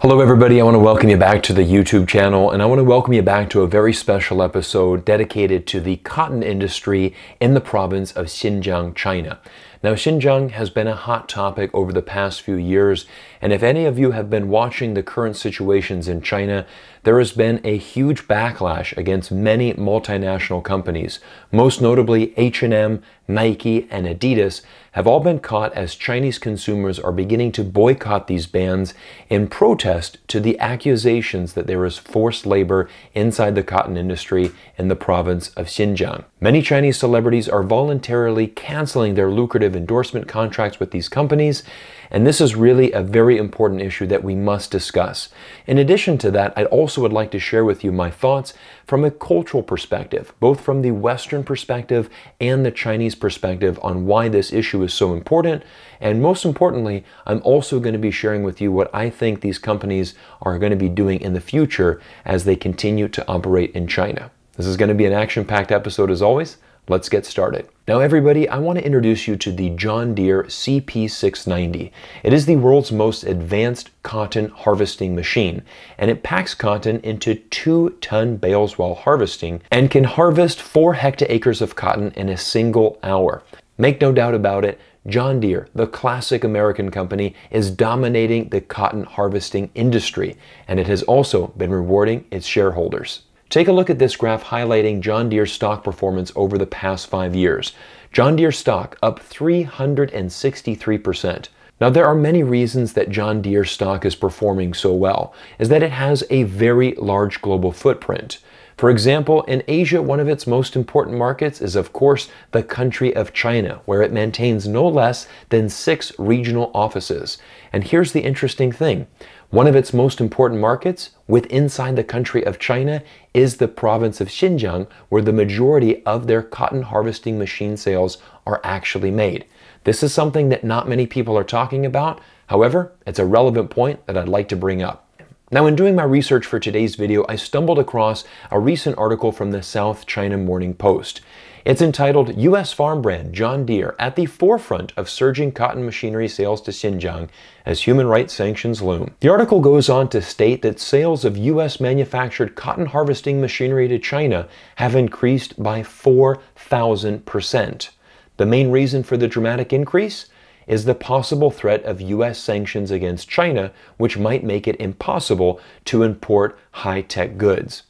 Hello everybody, I want to welcome you back to the YouTube channel and I want to welcome you back to a very special episode dedicated to the cotton industry in the province of Xinjiang, China. Now Xinjiang has been a hot topic over the past few years and if any of you have been watching the current situations in China, there has been a huge backlash against many multinational companies, most notably H&M, Nike, and Adidas have all been caught as Chinese consumers are beginning to boycott these brands in protest to the accusations that there is forced labor inside the cotton industry in the province of Xinjiang. Many Chinese celebrities are voluntarily canceling their lucrative endorsement contracts with these companies and this is really a very important issue that we must discuss. In addition to that, I'd also would like to share with you my thoughts from a cultural perspective, both from the Western perspective and the Chinese perspective on why this issue is so important. And most importantly, I'm also going to be sharing with you what I think these companies are going to be doing in the future as they continue to operate in China. This is going to be an action packed episode as always. Let's get started. Now everybody, I want to introduce you to the John Deere CP690. It is the world's most advanced cotton harvesting machine, and it packs cotton into two ton bales while harvesting and can harvest four hectaacres of cotton in a single hour. Make no doubt about it, John Deere, the classic American company, is dominating the cotton harvesting industry, and it has also been rewarding its shareholders. Take a look at this graph highlighting John Deere's stock performance over the past five years. John Deere stock up 363%. Now there are many reasons that John Deere stock is performing so well, is that it has a very large global footprint. For example, in Asia, one of its most important markets is of course the country of China, where it maintains no less than six regional offices. And here's the interesting thing. One of its most important markets within inside the country of China is the province of Xinjiang, where the majority of their cotton harvesting machine sales are actually made. This is something that not many people are talking about. However, it's a relevant point that I'd like to bring up. Now, in doing my research for today's video, I stumbled across a recent article from the South China Morning Post. It's entitled U.S. Farm Brand John Deere at the Forefront of Surging Cotton Machinery Sales to Xinjiang as Human Rights Sanctions Loom. The article goes on to state that sales of U.S. manufactured cotton harvesting machinery to China have increased by 4,000%. The main reason for the dramatic increase? Is the possible threat of U.S. sanctions against China, which might make it impossible to import high tech goods.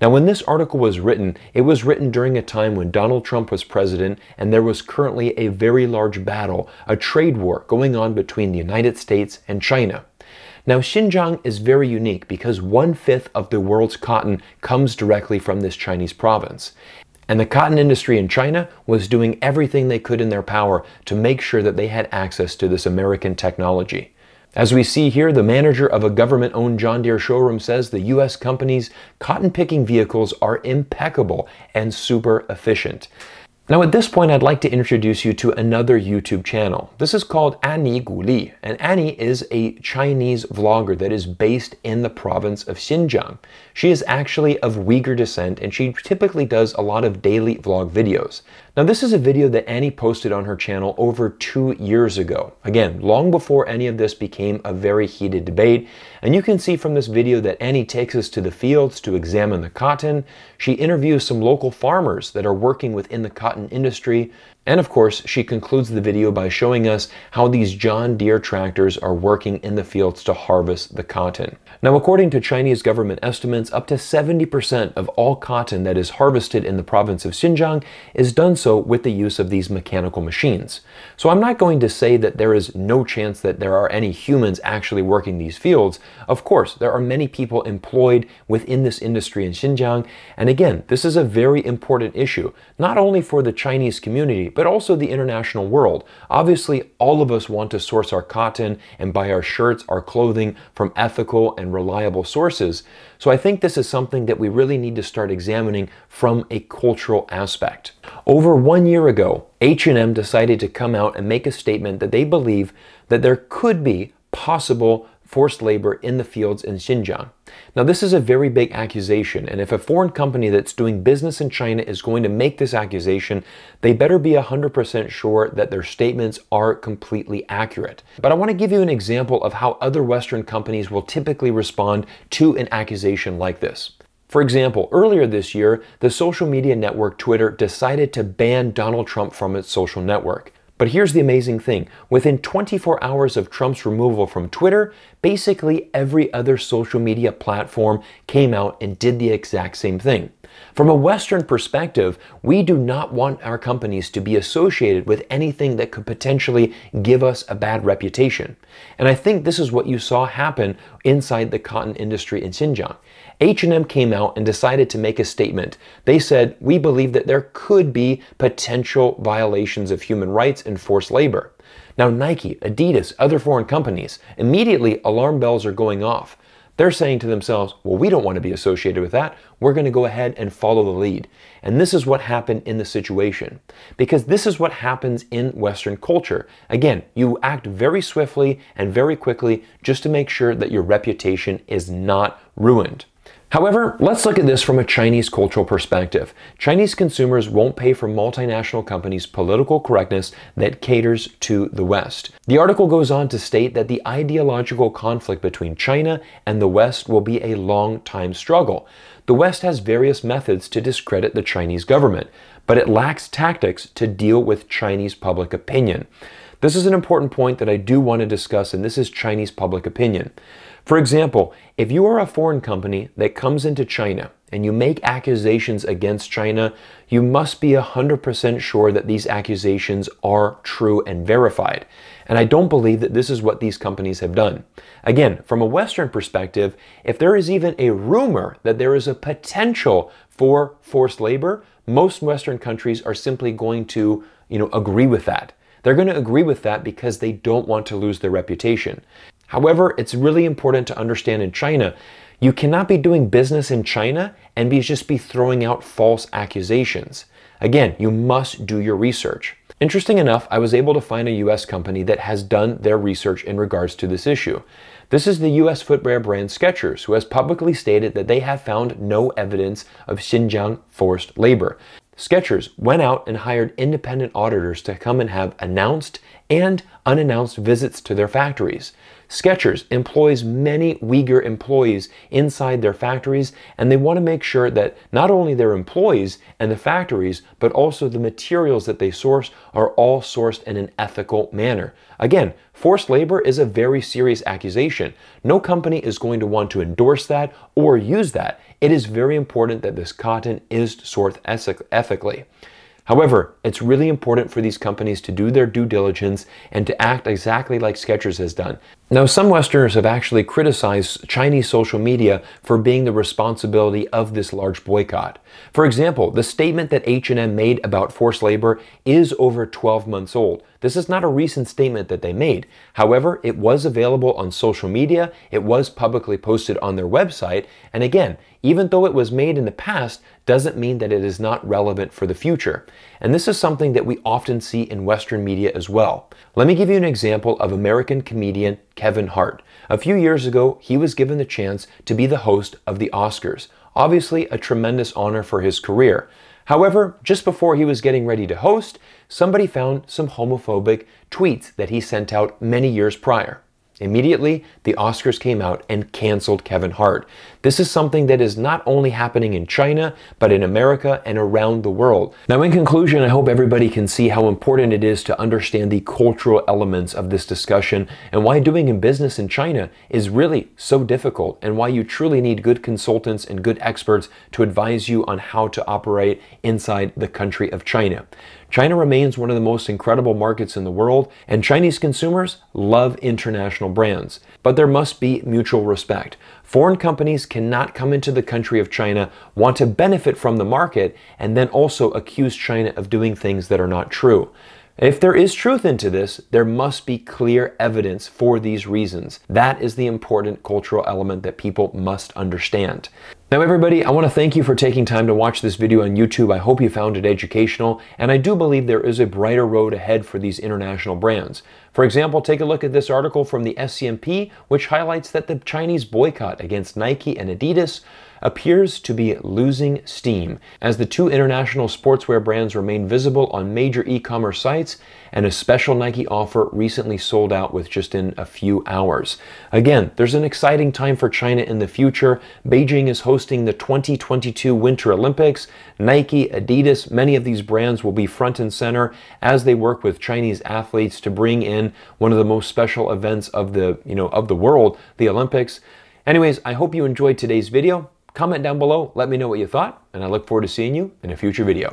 Now, when this article was written, it was written during a time when Donald Trump was president and there was currently a very large battle, a trade war going on between the United States and China. Now, Xinjiang is very unique because one fifth of the world's cotton comes directly from this Chinese province. And the cotton industry in China was doing everything they could in their power to make sure that they had access to this American technology. As we see here, the manager of a government owned John Deere showroom says the U.S. company's cotton picking vehicles are impeccable and super efficient. Now at this point, I'd like to introduce you to another YouTube channel. This is called Annie Gu Li, and Annie is a Chinese vlogger that is based in the province of Xinjiang. She is actually of Uyghur descent, and she typically does a lot of daily vlog videos. Now this is a video that Annie posted on her channel over two years ago. Again, long before any of this became a very heated debate. And you can see from this video that Annie takes us to the fields to examine the cotton. She interviews some local farmers that are working within the cotton industry. And of course, she concludes the video by showing us how these John Deere tractors are working in the fields to harvest the cotton. Now, according to Chinese government estimates, up to 70% of all cotton that is harvested in the province of Xinjiang is done so with the use of these mechanical machines. So I'm not going to say that there is no chance that there are any humans actually working these fields. Of course, there are many people employed within this industry in Xinjiang. And again, this is a very important issue, not only for the Chinese community, but also the international world. Obviously, all of us want to source our cotton and buy our shirts, our clothing from ethical and reliable sources. So I think this is something that we really need to start examining from a cultural aspect. Over one year ago, H&M decided to come out and make a statement that they believe that there could be possible forced labor in the fields in Xinjiang. Now, this is a very big accusation, and if a foreign company that's doing business in China is going to make this accusation, they better be 100% sure that their statements are completely accurate. But I want to give you an example of how other Western companies will typically respond to an accusation like this. For example, earlier this year, the social media network Twitter decided to ban Donald Trump from its social network. But here's the amazing thing. Within 24 hours of Trump's removal from Twitter, basically every other social media platform came out and did the exact same thing. From a Western perspective, we do not want our companies to be associated with anything that could potentially give us a bad reputation. And I think this is what you saw happen inside the cotton industry in Xinjiang. H&M came out and decided to make a statement. They said, "We believe that there could be potential violations of human rights and forced labor." Now Nike, Adidas, other foreign companies, immediately alarm bells are going off. They're saying to themselves, well, we don't want to be associated with that. We're going to go ahead and follow the lead. And this is what happened in the situation. Because this is what happens in Western culture. Again, you act very swiftly and very quickly just to make sure that your reputation is not ruined. However, let's look at this from a Chinese cultural perspective. Chinese consumers won't pay for multinational companies' political correctness that caters to the West. The article goes on to state that the ideological conflict between China and the West will be a long time struggle. The West has various methods to discredit the Chinese government, but it lacks tactics to deal with Chinese public opinion. This is an important point that I do want to discuss, and this is Chinese public opinion. For example, if you are a foreign company that comes into China and you make accusations against China, you must be 100% sure that these accusations are true and verified. And I don't believe that this is what these companies have done. Again, from a Western perspective, if there is even a rumor that there is a potential for forced labor, most Western countries are simply going to, you know, agree with that. They're going to agree with that because they don't want to lose their reputation. However, it's really important to understand in China, you cannot be doing business in China and be just be throwing out false accusations. Again, you must do your research. Interesting enough, I was able to find a US company that has done their research in regards to this issue. This is the US footwear brand Skechers, who has publicly stated that they have found no evidence of Xinjiang forced labor. Skechers went out and hired independent auditors to come and have announced and unannounced visits to their factories. Skechers employs many Uyghur employees inside their factories, and they want to make sure that not only their employees and the factories, but also the materials that they source are all sourced in an ethical manner. Again, forced labor is a very serious accusation. No company is going to want to endorse that or use that. It is very important that this cotton is sourced ethically. However, it's really important for these companies to do their due diligence and to act exactly like Skechers has done. Now, some Westerners have actually criticized Chinese social media for being the responsibility of this large boycott. For example, the statement that H&M made about forced labor is over 12 months old. This is not a recent statement that they made. However, it was available on social media, it was publicly posted on their website, and again, even though it was made in the past, doesn't mean that it is not relevant for the future. And this is something that we often see in Western media as well. Let me give you an example of American comedian Kevin Hart. A few years ago, he was given the chance to be the host of the Oscars. Obviously, a tremendous honor for his career. However, just before he was getting ready to host, somebody found some homophobic tweets that he sent out many years prior. Immediately, the Oscars came out and canceled Kevin Hart. This is something that is not only happening in China, but in America and around the world. Now, in conclusion, I hope everybody can see how important it is to understand the cultural elements of this discussion and why doing in business in China is really so difficult and why you truly need good consultants and good experts to advise you on how to operate inside the country of China. China remains one of the most incredible markets in the world, and Chinese consumers love international brands. But there must be mutual respect. Foreign companies cannot come into the country of China, want to benefit from the market, and then also accuse China of doing things that are not true. If there is truth into this, there must be clear evidence for these reasons. That is the important cultural element that people must understand. Now everybody, I want to thank you for taking time to watch this video on YouTube. I hope you found it educational, and I do believe there is a brighter road ahead for these international brands. For example, take a look at this article from the SCMP, which highlights that the Chinese boycott against Nike and Adidas appears to be losing steam as the two international sportswear brands remain visible on major e-commerce sites and a special Nike offer recently sold out with just in a few hours. Again, there's an exciting time for China in the future. Beijing is hosting the 2022 Winter Olympics. Nike, Adidas, many of these brands will be front and center as they work with Chinese athletes to bring in one of the most special events of the, you know, of the world, the Olympics. Anyways, I hope you enjoyed today's video. Comment down below, let me know what you thought, and I look forward to seeing you in a future video.